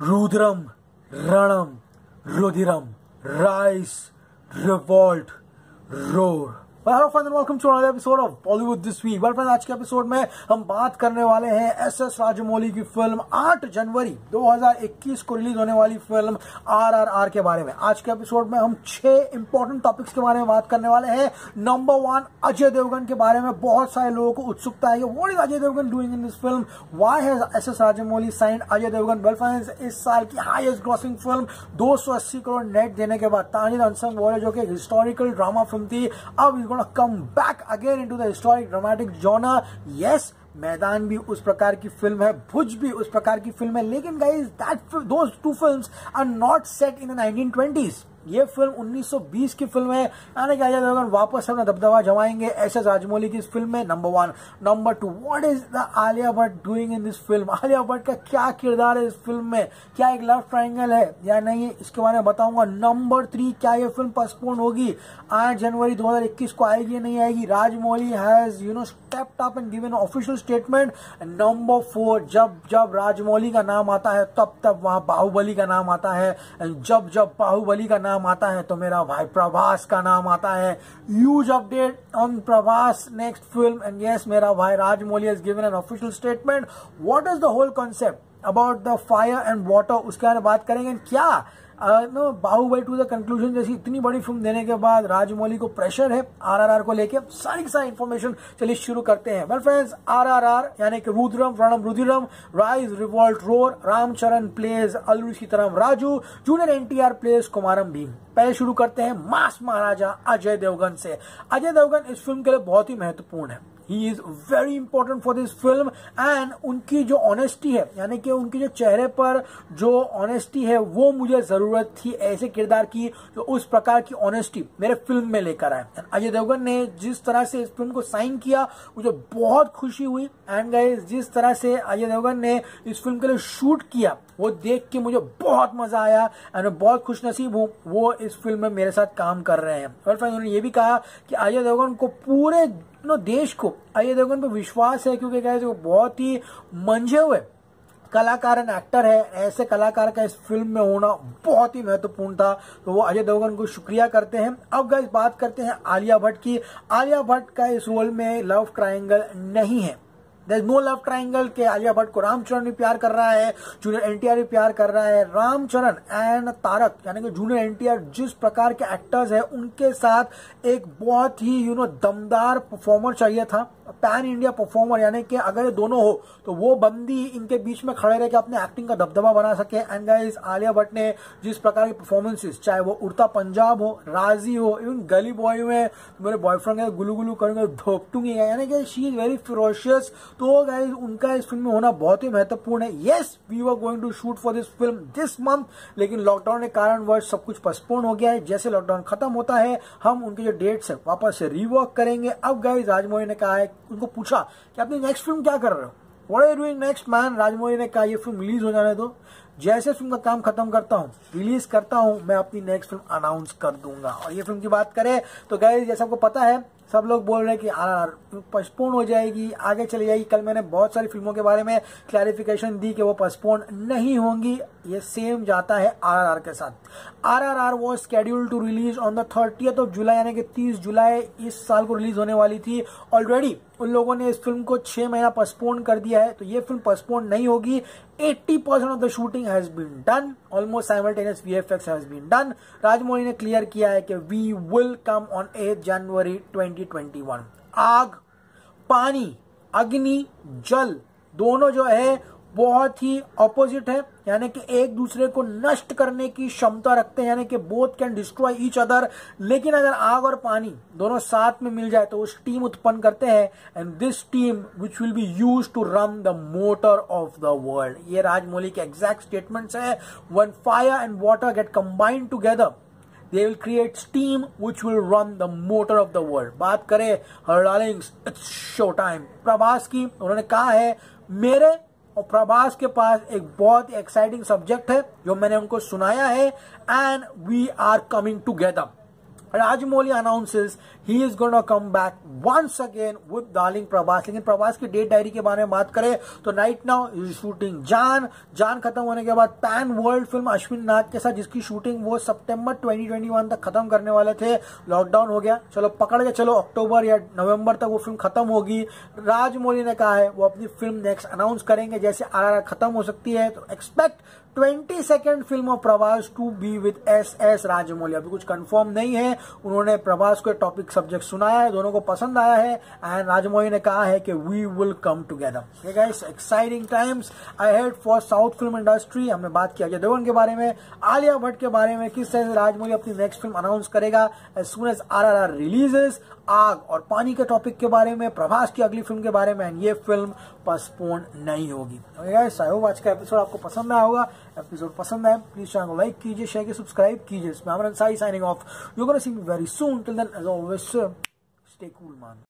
Rudram Ranam Rudhiram rise revolt roar. Hello friends welcome to another episode of Bollywood this week well friends आज के episode में हम बात करने वाले हैं एस एस राजमौली की फ़िल्म 8 जनवरी 2021 को रिलीज़ होने वाली फ़िल्म आरआरआर के बारे में। आज के एपिसोड में हम छह इंपॉर्टेंट टॉपिक्स के बारे में बात करने वाले हैं। नंबर वन अजय देवगन के बारे में बहुत सारे लोगों को उत्सुकता है what is Ajay Devgn doing in this film why has S S Rajamouli signed Ajay Devgn well friends इस साल की highest grossing film 280 crore net देने के बाद तानिर अनसंग वॉरियर जो कि हिस्टोरिकल ड्रामा फ़िल्म थी, अब is gonna come back again into the historic dramatic genre yes Maidaan भी उस प्रकार की फ़िल्म है भुज भी उस प्रकार की फ़िल्म है, लेकिन guys that though two films are not set in the 1920s ये फ़िल्म 1920 की फ़िल्म है। यानी कि अजय देवगन वापस अपना दबदबा जमाएँगे, एस एस राजमौली की इस फ़िल्म में number one number two what is the Alia Bhatt doing in this film Alia Bhatt का क्या किरदार है इस फ़िल्म में? क्या एक लव ट्राइंगल है या नहीं? इसके बारे में बताऊँगा। नंबर थ्री क्या ये फ़िल्म पोस्टपोन होगी? आठ जनवरी 2021 को आएगी या नहीं आएगी? Rajamouli has you know stepped up and given official statement number four जब जब राजमौली का नाम आता है, तब तब वहाँ बाहुबली का नाम आता है। जब जब बाहुबली का नाम आता है तो मेरा भाई प्रभास का नाम आता है। Huge update on Prabhas next film and yes मेरा भाई Rajamouli has given an official statement what is the whole concept about the fire and water उसके बारे में बात करेंगे। क्या no Baahubali two the conclusion जैसी इतनी बड़ी फ़िल्म देने के बाद राजमौली को प्रेशर है आरआरआर को लेके। सारी की सारी इन्फॉर्मेशन चलिए शुरू करते हैं। वेल फ्रेंड्स आरआरआर यानी कि Rudram Ranam Rudhiram rise revolt roar Ram Charan plays Alluri Sitarama Raju junior NTR plays Komaram Bheem पहले शुरू करते हैं मास महाराजा अजय देवगन से। अजय देवगन इस फ़िल्म के लिए बहुत ही महत्वपूर्ण है। He is very important for this film and उनकी जो ऑनेस्टी है, यानी कि उनके जो चेहरे पर जो ऑनेस्टी है, वो मुझे ज़रूरत थी ऐसे किरदार की जो उस प्रकार की ऑनेस्टी मेरे फ़िल्म में लेकर आए। अजय देवगन ने जिस तरह से इस फ़िल्म को साइन किया, मुझे बहुत खुशी हुई। एंड गाइस जिस तरह से अजय देवगन ने इस फ़िल्म के लिए शूट किया, वो देख के मुझे बहुत मज़ा आया एंड मैं बहुत खुश नसीब हूँ, वो इस फ़िल्म में मेरे साथ काम कर रहे हैं। और फ्रेंड उन्होंने ये भी कहा कि अजय देवगन को पूरे नो देश को। अजय देवगन पर विश्वास है क्योंकि क्या वो बहुत ही मंझे हुए कलाकार एंड एक्टर है। ऐसे कलाकार का इस फ़िल्म में होना बहुत ही महत्वपूर्ण था। तो वो अजय देवगन को शुक्रिया करते हैं। अब गैस बात करते हैं आलिया भट्ट की। आलिया भट्ट का इस रोल में लव ट्रायंगल नहीं है। देर नो लव ट्राइंगल के आलिया भट्ट को रामचरण भी प्यार कर रहा है जूनियर एनटीआर भी प्यार कर रहा है। रामचरण एंड तारक यानी कि जूनियर एनटीआर जिस प्रकार के एक्टर्स है, उनके साथ एक बहुत ही यू नो दमदार परफॉर्मर चाहिए था पैन इंडिया परफॉर्मर यानी कि अगर ये दोनों हो तो वो बंदी इनके बीच में खड़े रहकर अपने एक्टिंग का दबदबा बना सके। एंड गाइस आलिया भट्ट ने जिस प्रकार की परफॉर्मेंसेस चाहे वो उड़ता पंजाब हो, राज़ी हो इवन गली बॉय में मेरे बॉयफ्रेंड गुलू गुलू करेंगे, धोपटूँगी, यानी कि शी इज़ वेरी फिरोशियस तो गाइज़ उनका इस फ़िल्म में होना बहुत ही महत्वपूर्ण है। Yes we were going to shoot for this film this month लेकिन लॉकडाउन के कारण वर्ष सब कुछ पोस्टपोन हो गया है। जैसे लॉकडाउन खत्म होता है, हम उनके जो डेट्स है, वापस से रिवर्क करेंगे। अब गाइज़ राजमौली ने कहा है, उनको पूछा कि अपनी नेक्स्ट फ़िल्म क्या कर रहे हो? What are doing next man Rajamouli ने कहा, ये फ़िल्म रिलीज़ हो जाने दो। जैसे फ़िल्म का काम खत्म करता हूँ रिलीज़ करता हूँ, मैं अपनी नेक्स्ट फ़िल्म अनाउंस कर दूँगा। और ये फ़िल्म की बात करें तो गए जैसा आपको पता है सब लोग बोल रहे हैं कि आर आर पोस्टपोन हो जाएगी, आगे चली जाएगी। कल मैंने बहुत सारी फ़िल्मों के बारे में क्लैरिफिकेशन दी कि वो पोस्टपोन नहीं होंगी। ये सेम जाता है आरआरआर के साथ। RRR was scheduled to release on the thirtieth of July यानी कि 30 जुलाई इस साल को रिलीज़ होने वाली थी। ऑलरेडी उन लोगों ने इस फ़िल्म को छह महीना पोस्टपोन कर दिया है तो ये फ़िल्म पोस्टपोन नहीं होगी। 80 percent of the shooting has been done almost simultaneous VFX has been done Rajamouli ने क्लियर किया है कि we will come on 8 January 2021 आग, पानी, अग्नि, जल, दोनों जो है बहुत ही ऑपोजिट है, यानी कि एक दूसरे को नष्ट करने की क्षमता रखते हैं, यानी कि both can destroy each other लेकिन अगर आग और पानी दोनों साथ में मिल जाए तो वो स्टीम उत्पन्न करते हैं and this team which will be use to run the motor of the world ये राजमौली के एग्जैक्ट स्टेटमेंट्स है। One fire and water get combined together they will create steam which will run the motor of the world बात करें हर darlings it's show time Prabhas की, उन्होंने कहा है, मेरे और प्रभास के पास एक बहुत एक्साइटिंग सब्जेक्ट है, जो मैंने उनको सुनाया है and we are coming together Rajamouli announces he is to come back once again with darling Prabhas लेकिन प्रभास की डेट डायरी के बारे में बात करें तो नाइट नाउ शूटिंग जान जान खत्म होने के बाद pan world film Ashwin Nath के साथ जिसकी शूटिंग वो सितंबर 2021 तक खत्म करने वाले थे। लॉकडाउन हो गया। चलो, पकड़ के चलो अक्टूबर या नवंबर तक वो फ़िल्म खत्म होगी। राजमौली ने कहा है, वो अपनी फ़िल्म नेक्स्ट अनाउंस करेंगे। जैसे आर खत्म हो सकती है तो expect twenty second film of Prabhas to be with S S Rajamouli अभी कुछ कंफर्म नहीं है उन्होंने प्रभास को टॉपिक सब्जेक्ट सुनाया है, दोनों को पसंद आया है एंड राजमौली ने कहा है कि we will come together guys exciting times ahead for south film industry हमने बात किया अजय देवगन के बारे में, आलिया भट्ट के बारे में, किस तरह से राजमौली अपनी नेक्स्ट फ़िल्म अनाउंस करेगा as soon as R R R releases आग और पानी के टॉपिक के बारे में, प्रभास की अगली फ़िल्म के बारे में ये फ़िल्म पोस्टपोन नहीं होगी. गाइस आई आज का एपिसोड आपको पसंद आया होगा. एपिसोड पसंद आए प्लीज़ चैनल को लाइक कीजिए शेयर कीजिए सब्सक्राइब कीजिए. Signing off you you very soon. Till then, as always, stay cool, man.